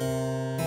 Música